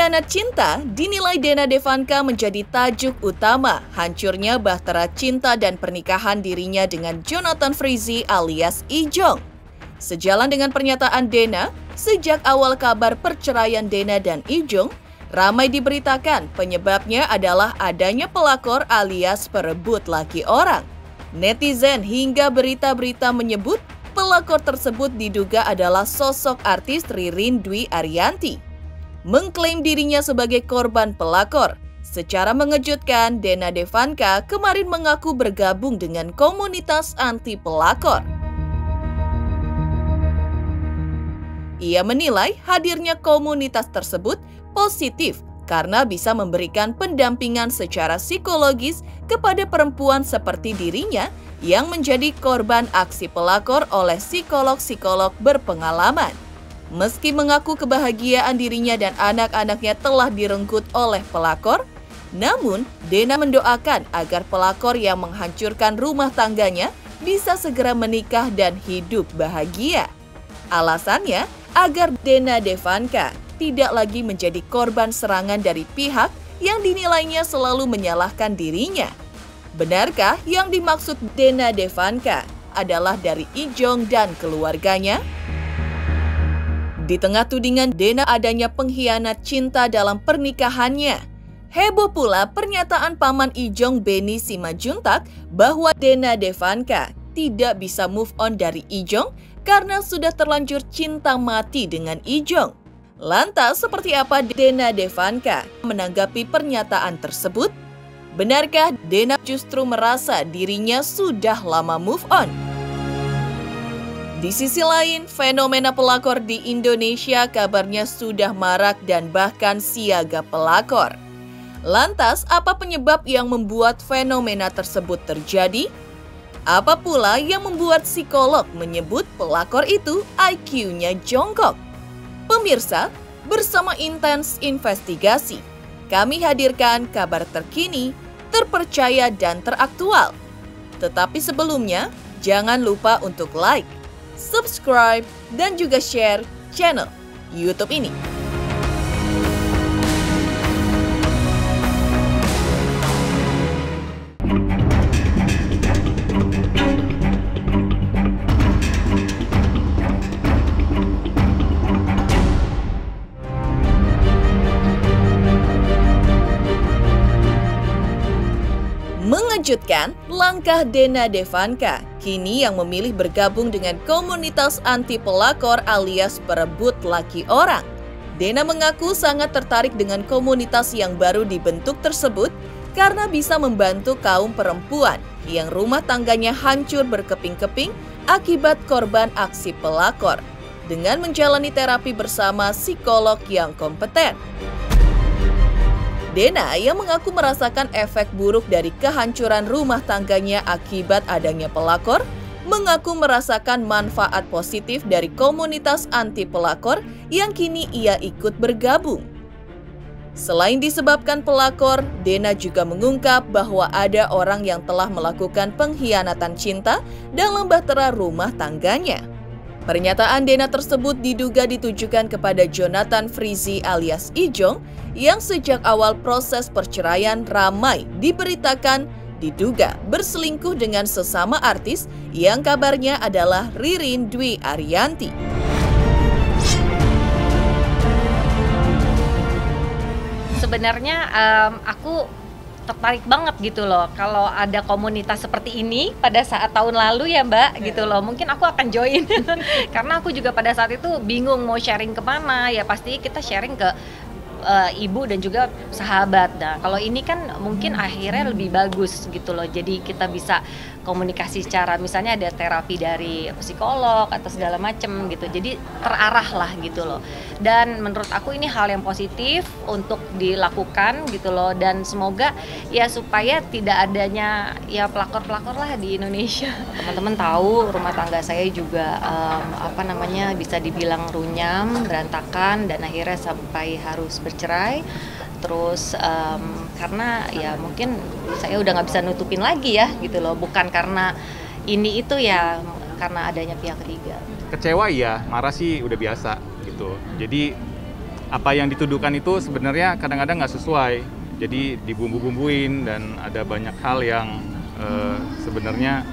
Pengkhianat cinta dinilai Dena Devanka menjadi tajuk utama hancurnya bahtera cinta dan pernikahan dirinya dengan Jonathan Frizy alias Ijong. Sejalan dengan pernyataan Dena, sejak awal kabar perceraian Dena dan Ijong, ramai diberitakan penyebabnya adalah adanya pelakor alias perebut laki orang. Netizen hingga berita-berita menyebut pelakor tersebut diduga adalah sosok artis Ririn Dwi Arianti mengklaim dirinya sebagai korban pelakor. Secara mengejutkan, Dena Devanka kemarin mengaku bergabung dengan komunitas anti pelakor. Ia menilai hadirnya komunitas tersebut positif karena bisa memberikan pendampingan secara psikologis kepada perempuan seperti dirinya yang menjadi korban aksi pelakor oleh psikolog-psikolog berpengalaman. Meski mengaku kebahagiaan dirinya dan anak-anaknya telah direnggut oleh pelakor, namun Dena mendoakan agar pelakor yang menghancurkan rumah tangganya bisa segera menikah dan hidup bahagia. Alasannya agar Dena Devanka tidak lagi menjadi korban serangan dari pihak yang dinilainya selalu menyalahkan dirinya. Benarkah yang dimaksud Dena Devanka adalah dari Ijong dan keluarganya? Di tengah tudingan Dena adanya pengkhianat cinta dalam pernikahannya, heboh pula pernyataan paman Ijong Beni Simajuntak bahwa Dena Devanka tidak bisa move on dari Ijong karena sudah terlanjur cinta mati dengan Ijong. Lantas seperti apa Dena Devanka menanggapi pernyataan tersebut? Benarkah Dena justru merasa dirinya sudah lama move on? Di sisi lain, fenomena pelakor di Indonesia kabarnya sudah marak dan bahkan siaga pelakor. Lantas, apa penyebab yang membuat fenomena tersebut terjadi? Apa pula yang membuat psikolog menyebut pelakor itu IQ-nya jongkok? Pemirsa, bersama intens investigasi, kami hadirkan kabar terkini, terpercaya dan teraktual. Tetapi sebelumnya, jangan lupa untuk like, subscribe, dan juga share channel YouTube ini. Mengejutkan, langkah Dena Devanka kini yang memilih bergabung dengan komunitas anti pelakor alias perebut laki orang. Dena mengaku sangat tertarik dengan komunitas yang baru dibentuk tersebut karena bisa membantu kaum perempuan yang rumah tangganya hancur berkeping-keping akibat korban aksi pelakor dengan menjalani terapi bersama psikolog yang kompeten. Dena yang mengaku merasakan efek buruk dari kehancuran rumah tangganya akibat adanya pelakor, mengaku merasakan manfaat positif dari komunitas anti pelakor yang kini ia ikut bergabung. Selain disebabkan pelakor, Dena juga mengungkap bahwa ada orang yang telah melakukan pengkhianatan cinta dalam bahtera rumah tangganya. Pernyataan Dena tersebut diduga ditujukan kepada Jonathan Frizy alias Ijong yang sejak awal proses perceraian ramai diberitakan diduga berselingkuh dengan sesama artis yang kabarnya adalah Ririn Dwi Arianti. Sebenarnya um, aku tertarik banget gitu loh kalau ada komunitas seperti ini pada saat tahun lalu ya mbak yeah. gitu loh mungkin aku akan join karena aku juga pada saat itu bingung mau sharing ke mana ya pasti kita sharing ke uh, ibu dan juga sahabat. Nah, kalau ini kan mungkin akhirnya lebih bagus gitu loh. Jadi kita bisa komunikasi secara misalnya ada terapi dari psikolog atau segala macem gitu. Jadi terarah lah gitu loh. Dan menurut aku ini hal yang positif untuk dilakukan gitu loh. Dan semoga ya supaya tidak adanya ya pelakor-pelakor lah di Indonesia. Teman-teman tahu rumah tangga saya juga um, apa namanya bisa dibilang runyam berantakan dan akhirnya sampai harus bercerai. Terus um, karena ya mungkin saya udah nggak bisa nutupin lagi ya gitu loh bukan karena ini itu ya karena adanya pihak ketiga kecewa ya marah sih udah biasa gitu jadi apa yang dituduhkan itu sebenarnya kadang-kadang nggak sesuai. Jadi dibumbu-bumbuin dan ada banyak hal yang uh, sebenarnya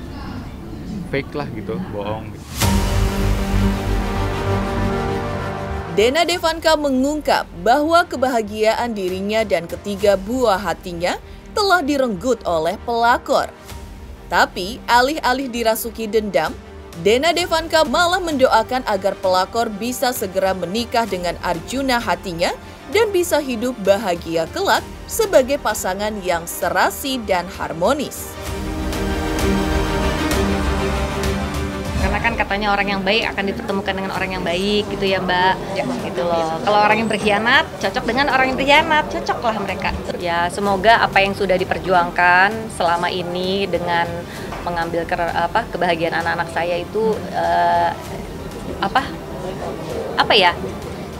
fake lah gitu, bohong. Gitu. Dena Devanka mengungkap bahwa kebahagiaan dirinya dan ketiga buah hatinya telah direnggut oleh pelakor. Tapi alih-alih dirasuki dendam, Dena Devanka malah mendoakan agar pelakor bisa segera menikah dengan Arjuna hatinya dan bisa hidup bahagia kelak sebagai pasangan yang serasi dan harmonis. Karena kan katanya orang yang baik akan dipertemukan dengan orang yang baik gitu ya Mbak. Ya. Gitu loh. Kalau orang yang berkhianat cocok dengan orang yang berkhianat, cocoklah mereka. Ya semoga apa yang sudah diperjuangkan selama ini dengan mengambil ke, apa kebahagiaan anak-anak saya itu uh, apa apa ya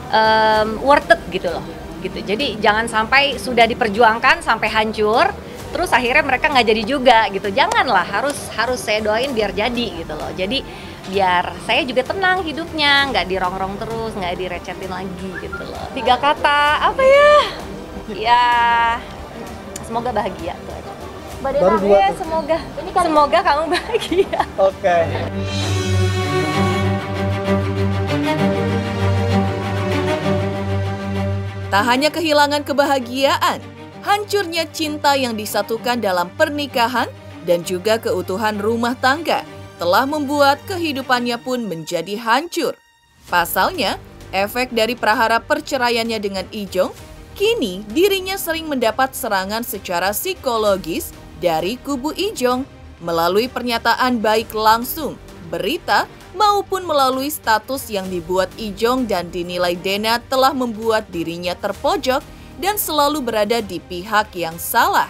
um, worth it gitu loh gitu jadi jangan sampai sudah diperjuangkan sampai hancur terus akhirnya mereka nggak jadi juga gitu janganlah harus harus saya doain biar jadi gitu loh jadi biar saya juga tenang hidupnya nggak dirongrong terus nggak direcetin lagi gitu loh tiga kata apa ya ya semoga bahagia tuh Mbak Dena, Baru dua ya, semoga ini kan semoga kamu bahagia. Oke. Okay. Tak hanya kehilangan kebahagiaan, hancurnya cinta yang disatukan dalam pernikahan dan juga keutuhan rumah tangga telah membuat kehidupannya pun menjadi hancur. Pasalnya, efek dari prahara perceraiannya dengan Ijong, kini dirinya sering mendapat serangan secara psikologis dari kubu Ijong melalui pernyataan baik langsung, berita, maupun melalui status yang dibuat Ijong dan dinilai Dena telah membuat dirinya terpojok dan selalu berada di pihak yang salah.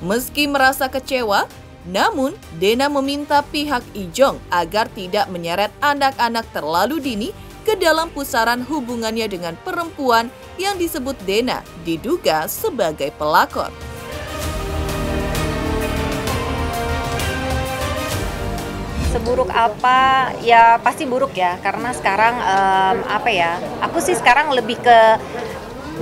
Meski merasa kecewa, namun Dena meminta pihak Ijong agar tidak menyeret anak-anak terlalu dini ke dalam pusaran hubungannya dengan perempuan yang disebut Dena diduga sebagai pelakor. seburuk apa ya pasti buruk ya karena sekarang um, apa ya aku sih sekarang lebih ke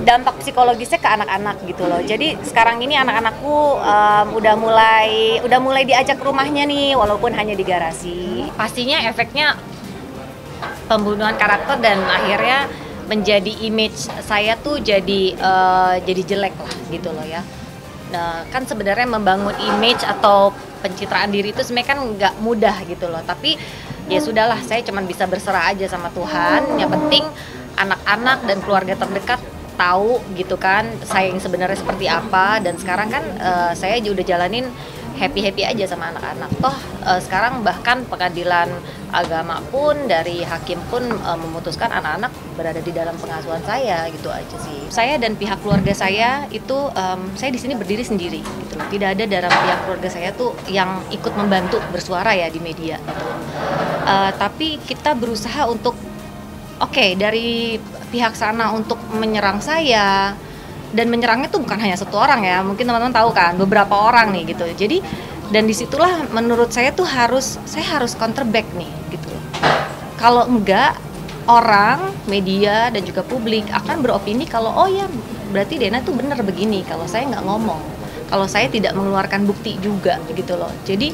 dampak psikologisnya ke anak-anak gitu loh. Jadi sekarang ini anak-anakku um, udah mulai udah mulai diajak ke rumahnya nih walaupun hanya di garasi. Pastinya efeknya pembunuhan karakter dan akhirnya menjadi image saya tuh jadi uh, jadi jelek lah gitu loh ya. Nah, kan sebenarnya membangun image atau pencitraan diri itu sebenarnya kan nggak mudah gitu loh. Tapi ya sudahlah, saya cuma bisa berserah aja sama Tuhan. Yang penting anak-anak dan keluarga terdekat tahu gitu kan saya yang sebenarnya seperti apa. Dan sekarang kan uh, saya juga udah jalanin happy happy aja sama anak-anak. Toh uh, sekarang bahkan pengadilan agama pun dari hakim pun uh, memutuskan anak-anak berada di dalam pengasuhan saya gitu aja sih. Saya dan pihak keluarga saya itu um, saya di sini berdiri sendiri gitu loh. Tidak ada dalam pihak keluarga saya tuh yang ikut membantu bersuara ya di media gitu. uh, tapi kita berusaha untuk oke okay, dari pihak sana untuk menyerang saya dan menyerangnya tuh bukan hanya satu orang ya mungkin teman-teman tahu kan beberapa orang nih gitu. Jadi dan di situlah menurut saya tuh harus saya harus counter back nih gitu. Kalau enggak orang media dan juga publik akan beropini kalau oh ya berarti Dena tuh benar begini kalau saya nggak ngomong kalau saya tidak mengeluarkan bukti juga gitu loh. Jadi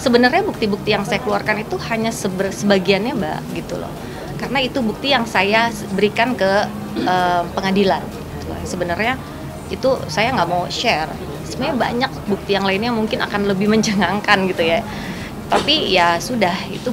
sebenarnya bukti-bukti yang saya keluarkan itu hanya sebagiannya mbak gitu loh karena itu bukti yang saya berikan ke uh, pengadilan. Sebenarnya itu saya nggak mau share. Sebenarnya banyak bukti yang lainnya mungkin akan lebih mencengangkan gitu ya. Tapi ya sudah itu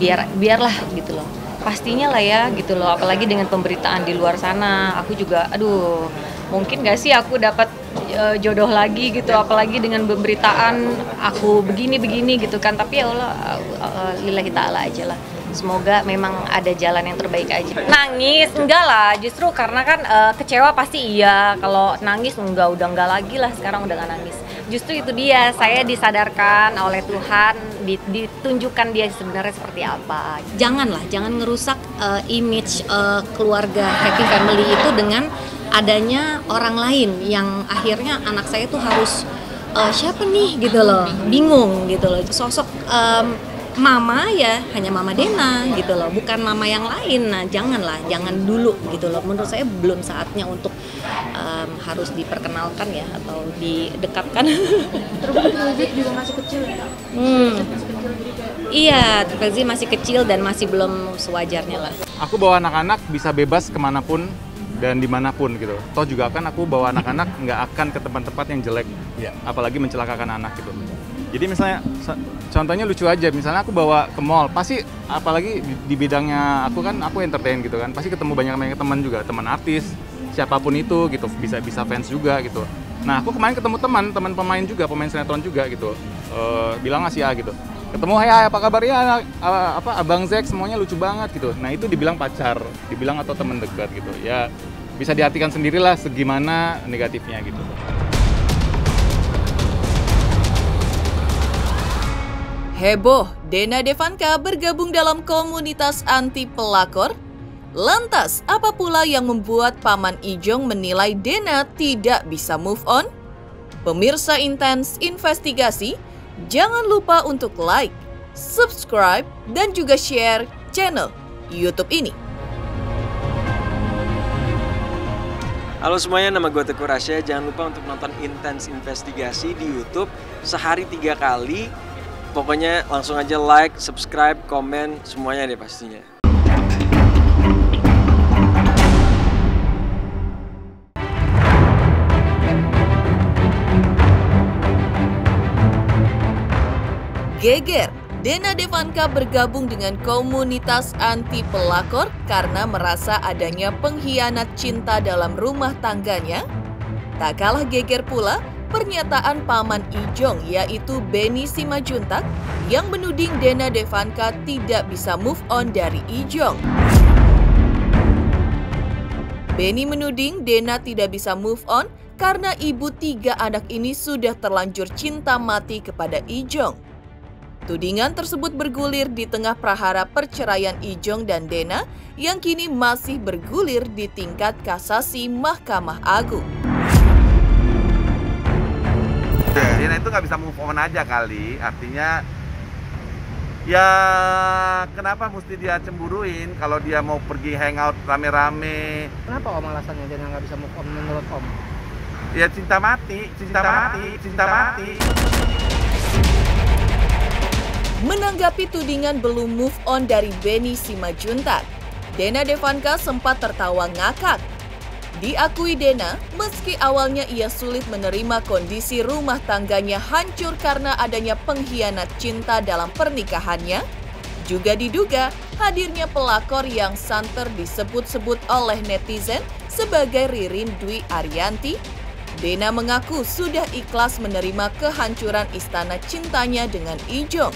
biar biarlah gitu loh. Pastinya lah ya gitu loh. Apalagi dengan pemberitaan di luar sana. Aku juga aduh mungkin gak sih aku dapat uh, jodoh lagi gitu. Apalagi dengan pemberitaan aku begini begini gitu kan. Tapi ya Allah uh, lillahi taala aja lah semoga memang ada jalan yang terbaik aja. Nangis? Enggak lah justru karena kan uh, kecewa pasti iya. Kalau nangis enggak udah enggak lagi lah sekarang udah gak nangis. Justru itu dia saya disadarkan oleh Tuhan ditunjukkan dia sebenarnya seperti apa. Janganlah jangan ngerusak uh, image uh, keluarga happy family itu dengan adanya orang lain yang akhirnya anak saya tuh harus uh, siapa nih gitu loh. Bingung gitu loh. Sosok um, mama ya hanya mama Dena gitu loh bukan mama yang lain nah janganlah jangan dulu gitu loh menurut saya belum saatnya untuk um, harus diperkenalkan ya atau didekatkan Triple juga masih kecil ya hmm. iya Z masih kecil dan masih belum sewajarnya lah aku bawa anak-anak bisa bebas ke mana pun dan di mana pun gitu. Toh juga kan aku bawa anak-anak nggak akan ke tempat-tempat yang jelek, ya. apalagi mencelakakan anak gitu. Jadi misalnya contohnya lucu aja, misalnya aku bawa ke mall, pasti apalagi di, bidangnya aku kan aku entertain gitu kan, pasti ketemu banyak banyak teman juga, teman artis, siapa pun itu gitu, bisa bisa fans juga gitu. Nah aku kemarin ketemu teman, teman pemain juga, pemain sinetron juga gitu, uh, bilang ngasih ya gitu. Ketemu, hai, hai apa kabarnya, uh, apa abang Zack semuanya lucu banget gitu. Nah itu dibilang pacar, dibilang atau teman dekat gitu. Ya bisa diartikan sendirilah segimana negatifnya gitu. Heboh, Dena Devanka bergabung dalam komunitas anti pelakor. Lantas, apa pula yang membuat Paman Ijong menilai Dena tidak bisa move on? Pemirsa intens investigasi, jangan lupa untuk like, subscribe, dan juga share channel YouTube ini. Halo semuanya, nama gue Teguh Rasya. Jangan lupa untuk nonton Intense Investigasi di YouTube sehari tiga kali Pokoknya langsung aja like, subscribe, komen, semuanya deh pastinya. Geger, Dena Devanka bergabung dengan komunitas anti pelakor karena merasa adanya pengkhianat cinta dalam rumah tangganya. Tak kalah geger pula pernyataan paman Ijong yaitu Benny Simajuntak yang menuding Dena Devanka tidak bisa move on dari Ijong. Benny menuding Dena tidak bisa move on karena ibu tiga anak ini sudah terlanjur cinta mati kepada Ijong. Tudingan tersebut bergulir di tengah prahara perceraian Ijong dan Dena yang kini masih bergulir di tingkat kasasi Mahkamah Agung. Dena itu nggak bisa move on aja kali, artinya ya kenapa mesti dia cemburuin kalau dia mau pergi hangout rame-rame? Kenapa om alasannya Dena nggak bisa move on menurut om? Ya cinta mati, cinta, cinta mati, cinta mati. Menanggapi tudingan belum move on dari Benny Simajuntak, Dena Devanka sempat tertawa ngakak Diakui Dena, meski awalnya ia sulit menerima kondisi rumah tangganya hancur karena adanya pengkhianat cinta dalam pernikahannya, juga diduga hadirnya pelakor yang santer disebut-sebut oleh netizen sebagai Ririn Dwi Arianti. Dena mengaku sudah ikhlas menerima kehancuran istana cintanya dengan Ijong.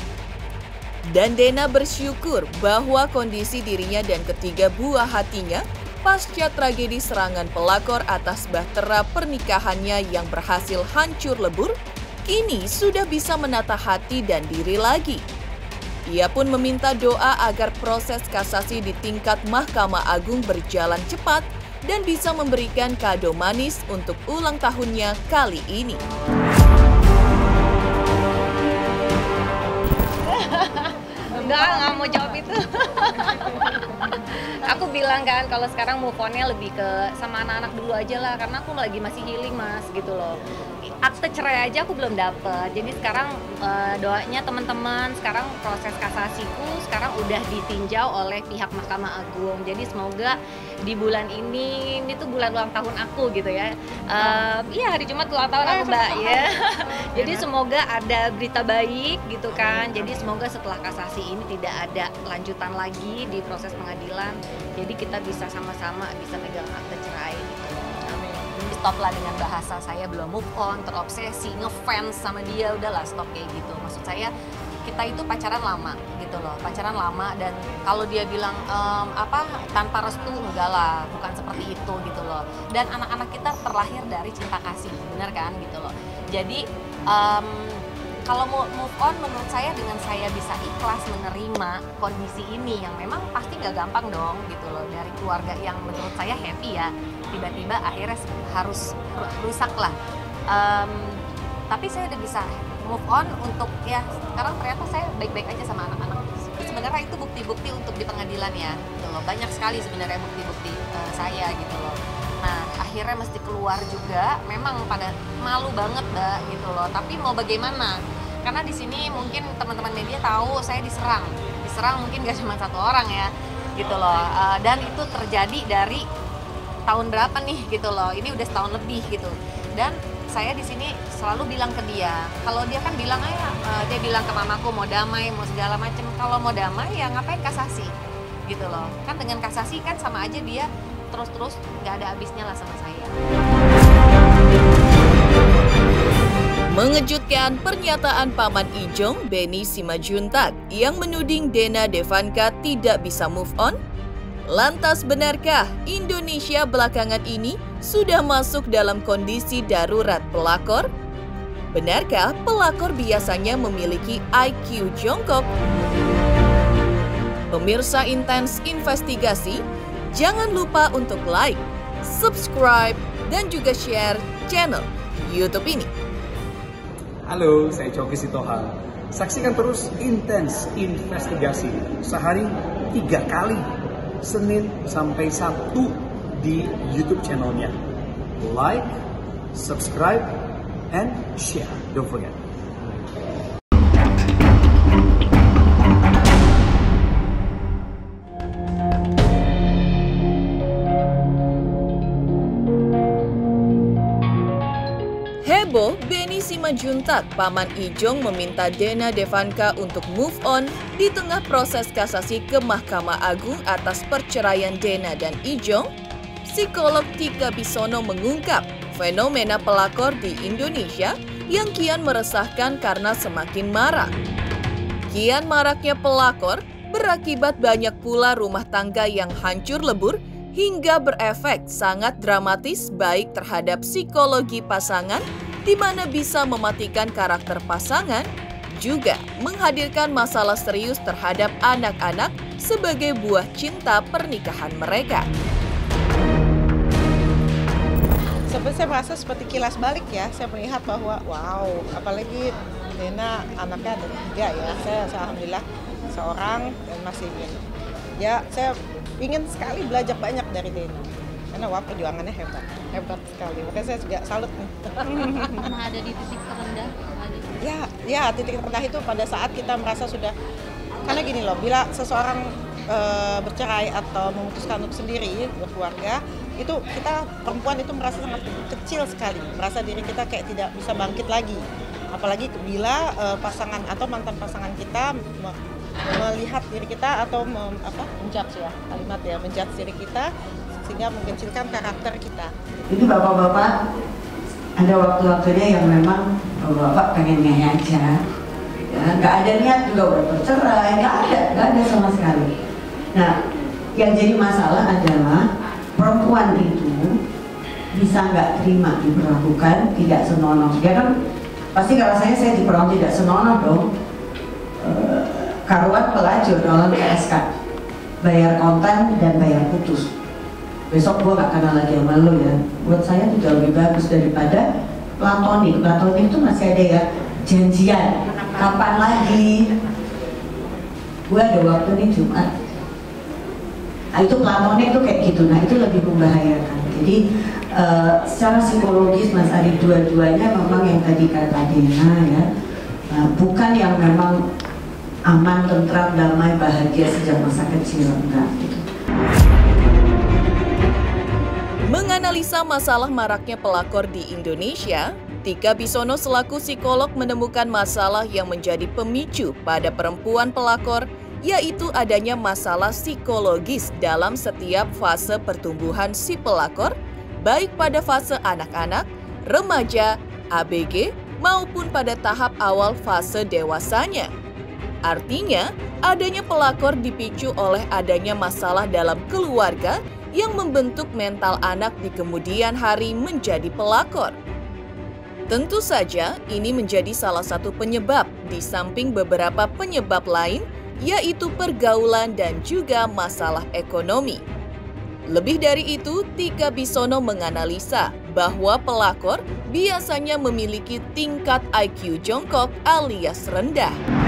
Dan Dena bersyukur bahwa kondisi dirinya dan ketiga buah hatinya pasca tragedi serangan pelakor atas bahtera pernikahannya yang berhasil hancur lebur, kini sudah bisa menata hati dan diri lagi. Ia pun meminta doa agar proses kasasi di tingkat Mahkamah Agung berjalan cepat dan bisa memberikan kado manis untuk ulang tahunnya kali ini. Enggak, nggak mau jawab itu. aku bilang kan kalau sekarang move lebih ke sama anak-anak dulu aja lah karena aku lagi masih healing mas gitu loh akte cerai aja aku belum dapet. Jadi sekarang uh, doanya teman-teman sekarang proses kasasiku sekarang udah ditinjau oleh pihak Mahkamah Agung. Jadi semoga di bulan ini ini tuh bulan ulang tahun aku gitu ya. Uh, iya hari Jumat ulang tahun aku mbak ya jadi semoga ada berita baik gitu kan. jadi semoga setelah kasasi ini tidak ada lanjutan lagi di proses pengadilan. Jadi kita bisa sama-sama bisa megang akte stop lah dengan bahasa saya belum move on, terobsesi, ngefans sama dia, udahlah stop kayak gitu. Maksud saya kita itu pacaran lama gitu loh, pacaran lama dan kalau dia bilang ehm, apa tanpa restu enggak lah, bukan seperti itu gitu loh. Dan anak-anak kita terlahir dari cinta kasih, benar kan gitu loh. Jadi um, kalau mau move on menurut saya dengan saya bisa ikhlas menerima kondisi ini yang memang pasti nggak gampang dong gitu loh. Dari keluarga yang menurut saya happy ya tiba-tiba akhirnya harus rusak lah. Um, tapi saya udah bisa move on untuk ya sekarang ternyata saya baik-baik aja sama anak-anak. Sebenarnya itu bukti-bukti untuk di pengadilan ya gitu loh. Banyak sekali sebenarnya bukti-bukti uh, saya gitu loh akhirnya mesti keluar juga. Memang pada malu banget mbak gitu loh. Tapi mau bagaimana? Karena di sini mungkin teman-teman media tahu saya diserang. Diserang mungkin gak cuma satu orang ya gitu loh. Uh, dan itu terjadi dari tahun berapa nih gitu loh. Ini udah setahun lebih gitu. Dan saya di sini selalu bilang ke dia kalau dia kan bilang aja uh, dia bilang ke mamaku mau damai mau segala macem. Kalau mau damai ya ngapain kasasi gitu loh. Kan dengan kasasi kan sama aja dia terus-terus nggak ada habisnya lah sama saya Mengejutkan pernyataan Paman Ijong Beni Simajuntak yang menuding Dena Devanka tidak bisa move on? Lantas benarkah Indonesia belakangan ini sudah masuk dalam kondisi darurat pelakor? Benarkah pelakor biasanya memiliki IQ jongkok? Pemirsa intens investigasi, jangan lupa untuk like, subscribe, dan juga share channel YouTube ini. Halo, saya Coki Sitohang. Saksikan terus Intens Investigasi sehari tiga kali, Senin sampai Sabtu di YouTube channelnya. Like, subscribe, and share. Don't forget. Simajuntak, Paman Ijong meminta Dena Devanka untuk move on di tengah proses kasasi ke Mahkamah Agung atas perceraian Dena dan Ijong. Psikolog Tika Bisono mengungkap fenomena pelakor di Indonesia yang kian meresahkan karena semakin marak. Kian maraknya pelakor berakibat banyak pula rumah tangga yang hancur lebur hingga berefek sangat dramatis baik terhadap psikologi pasangan di mana bisa mematikan karakter pasangan juga menghadirkan masalah serius terhadap anak-anak sebagai buah cinta pernikahan mereka. Sebenarnya saya merasa seperti kilas balik ya, saya melihat bahwa wow, apalagi Dena anaknya ada tiga ya, saya, alhamdulillah seorang dan masih ya saya ingin sekali belajar banyak dari Dena karena wah perjuangannya hebat. Hebat sekali. Makanya saya juga salut nih. Pernah ada di titik terendah? Ya ya titik terendah itu pada saat kita merasa sudah karena gini loh bila seseorang e, bercerai atau memutuskan untuk sendiri berkeluarga itu kita perempuan itu merasa sangat kecil sekali. Merasa diri kita kayak tidak bisa bangkit lagi. Apalagi bila e, pasangan atau mantan pasangan kita melihat diri kita atau mem, apa menjudge ya kalimat ya menjudge diri kita sehingga mengecilkan karakter kita. Ini bapak-bapak ada waktu-waktunya yang memang bapak pengen ngehe aja, ya nggak ada niat juga udah bercerai, nggak ada, nggak ada sama sekali. Nah, yang jadi masalah adalah perempuan itu bisa nggak terima diperlakukan tidak senonoh. Ya kan pasti rasanya saya diperlakukan tidak senonoh dong. E, karuan pelacur dalam PSK bayar konten dan bayar putus besok gue gak kenal lagi sama lo ya. Buat saya itu jauh lebih bagus daripada platonik platonik itu masih ada ya. Janjian. Kapan lagi? Gue ada waktu nih Jumat. Nah, itu platonik itu kayak gitu. Nah itu lebih membahayakan. Jadi uh, secara psikologis Mas Ari dua-duanya memang yang tadi kata Dena ya. Uh, bukan yang memang aman, tentram, damai, bahagia sejak masa kecil. Enggak. Menganalisa masalah maraknya pelakor di Indonesia, Tika Bisono selaku psikolog menemukan masalah yang menjadi pemicu pada perempuan pelakor, yaitu adanya masalah psikologis dalam setiap fase pertumbuhan si pelakor, baik pada fase anak-anak, remaja, ABG, maupun pada tahap awal fase dewasanya. Artinya, adanya pelakor dipicu oleh adanya masalah dalam keluarga yang membentuk mental anak di kemudian hari menjadi pelakor. Tentu saja, ini menjadi salah satu penyebab di samping beberapa penyebab lain, yaitu pergaulan dan juga masalah ekonomi. Lebih dari itu, Tika Bisono menganalisa bahwa pelakor biasanya memiliki tingkat IQ jongkok alias rendah.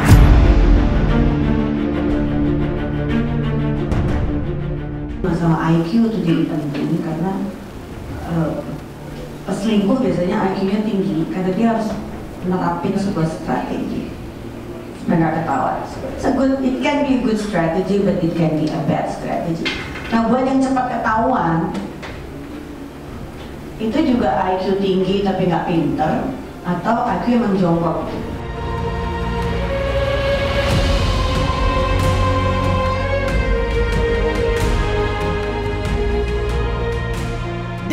Masalah IQ itu jadi penting karena uh, peselingkuh biasanya IQ-nya tinggi karena dia harus menerapin sebuah strategi supaya nggak ketahuan. So good, it can be a good strategy, but it can be a bad strategy. Nah buat yang cepat ketahuan, itu juga IQ tinggi tapi nggak pinter, atau IQ yang jongkok.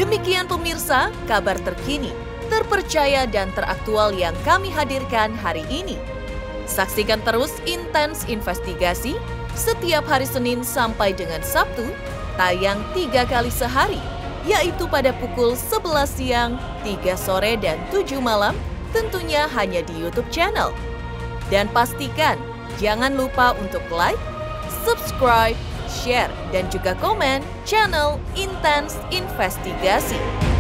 Demikian pemirsa, kabar terkini, terpercaya dan teraktual yang kami hadirkan hari ini. Saksikan terus Intens Investigasi setiap hari Senin sampai dengan Sabtu, tayang tiga kali sehari, yaitu pada pukul 11 siang, 3 sore, dan 7 malam, tentunya hanya di YouTube channel. Dan pastikan, jangan lupa untuk like, subscribe, share, dan juga komen channel Intens Investigasi.